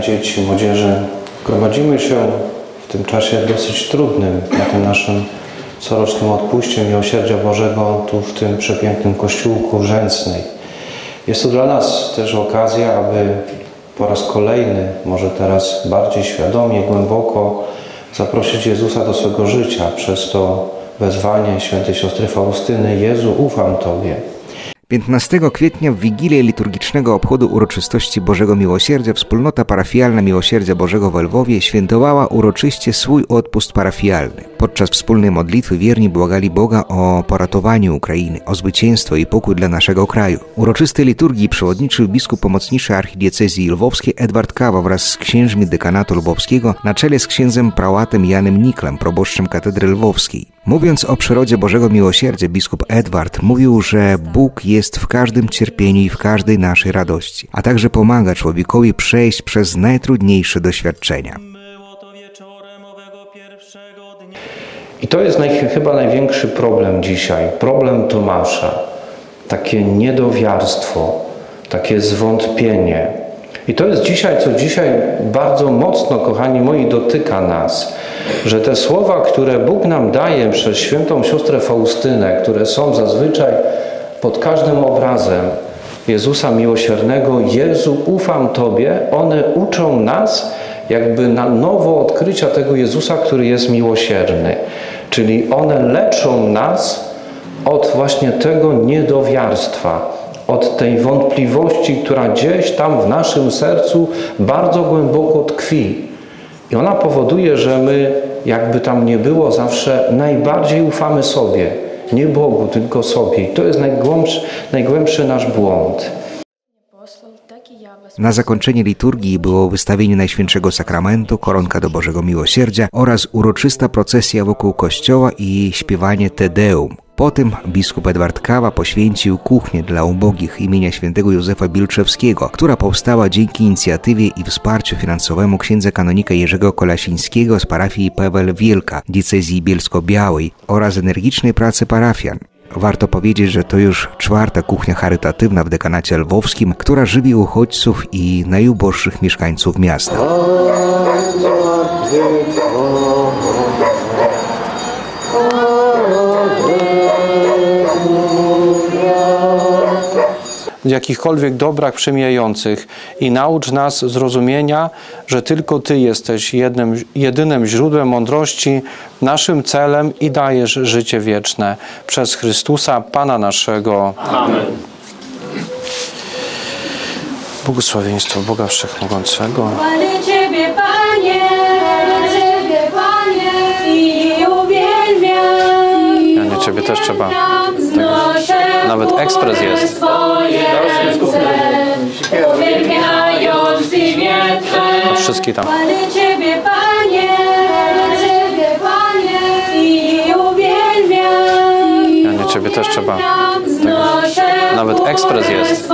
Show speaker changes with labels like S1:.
S1: dzieci, młodzieży. Gromadzimy się w tym czasie dosyć trudnym, na tym naszym corocznym odpuście Miłosierdzia Bożego tu w tym przepięknym kościółku Rzęsnej. Jest to dla nas też okazja, aby po raz kolejny, może teraz bardziej świadomie, głęboko zaprosić Jezusa do swego życia przez to wezwanie świętej siostry Faustyny Jezu, ufam Tobie.
S2: 15 kwietnia w Wigilię liturgicznego obchodu uroczystości Bożego Miłosierdzia wspólnota parafialna Miłosierdzia Bożego w Lwowie świętowała uroczyście swój odpust parafialny. Podczas wspólnej modlitwy wierni błagali Boga o poratowanie Ukrainy, o zwycięstwo i pokój dla naszego kraju. Uroczystej liturgii przewodniczył biskup pomocniczy archidiecezji lwowskiej Edward Kawa wraz z księżmi dekanatu lwowskiego na czele z księdzem prałatem Janem Niklem, proboszczem katedry lwowskiej. Mówiąc o przyrodzie Bożego Miłosierdzia, biskup Edward mówił, że Bóg jest w każdym cierpieniu i w każdej naszej radości, a także pomaga człowiekowi przejść przez najtrudniejsze doświadczenia.
S1: I to jest naj, chyba największy problem dzisiaj, problem Tomasza. Takie niedowiarstwo, takie zwątpienie. I to jest dzisiaj, co dzisiaj bardzo mocno, kochani moi, dotyka nas, że te słowa, które Bóg nam daje przez świętą siostrę Faustynę, które są zazwyczaj pod każdym obrazem Jezusa Miłosiernego, Jezu, ufam Tobie, one uczą nas jakby na nowo odkrycia tego Jezusa, który jest miłosierny. Czyli one leczą nas od właśnie tego niedowiarstwa, od tej wątpliwości, która gdzieś tam w naszym sercu bardzo głęboko tkwi. I ona powoduje, że my, jakby tam nie było, zawsze najbardziej ufamy sobie. Nie Bogu, tylko sobie. I to jest najgłębszy, najgłębszy nasz błąd.
S2: Na zakończenie liturgii było wystawienie Najświętszego Sakramentu, koronka do Bożego Miłosierdzia oraz uroczysta procesja wokół kościoła i śpiewanie Te Deum. Potem biskup Edward Kawa poświęcił kuchnię dla ubogich imienia świętego Józefa Bilczewskiego, która powstała dzięki inicjatywie i wsparciu finansowemu księdza kanonika Jerzego Kolasińskiego z parafii Pawel Wielka, diecezji bielsko-białej oraz energicznej pracy parafian. Warto powiedzieć, że to już czwarta kuchnia charytatywna w dekanacie lwowskim, która żywi uchodźców i najuboższych mieszkańców miasta.
S1: Jakichkolwiek dobrach przemijających i naucz nas zrozumienia, że tylko Ty jesteś jednym, jedynym źródłem mądrości, naszym celem i dajesz życie wieczne. Przez Chrystusa, Pana naszego. Amen. Błogosławieństwo Boga Wszechmogącego.
S3: Chwalę Ciebie, Panie, Ciebie
S1: też trzeba. Nawet ekspres jest. Wszystkie tam. Ja nie Ciebie też trzeba.
S3: Znoszę
S1: Nawet ekspres jest.